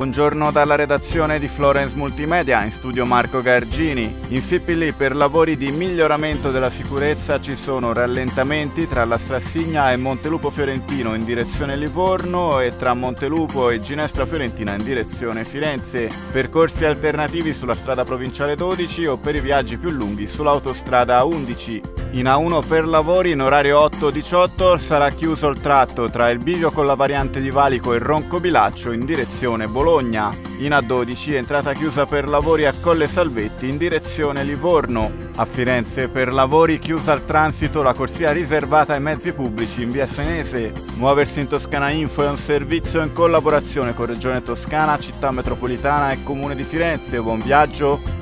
Buongiorno dalla redazione di Florence Multimedia, in studio Marco Gargini. In Fippili per lavori di miglioramento della sicurezza ci sono rallentamenti tra la Strassigna e Montelupo Fiorentino in direzione Livorno e tra Montelupo e Ginestra Fiorentina in direzione Firenze. Percorsi alternativi sulla strada provinciale 12 o per i viaggi più lunghi sull'autostrada 11. In A1 per lavori in orario 8-18 sarà chiuso il tratto tra il bivio con la variante di Valico e Ronco Bilaccio in direzione Bologna. In A12 entrata chiusa per lavori a Colle Salvetti in direzione Livorno. A Firenze per lavori chiusa al transito la corsia riservata ai mezzi pubblici in via Senese. Muoversi in Toscana Info è un servizio in collaborazione con Regione Toscana, Città Metropolitana e Comune di Firenze. Buon viaggio!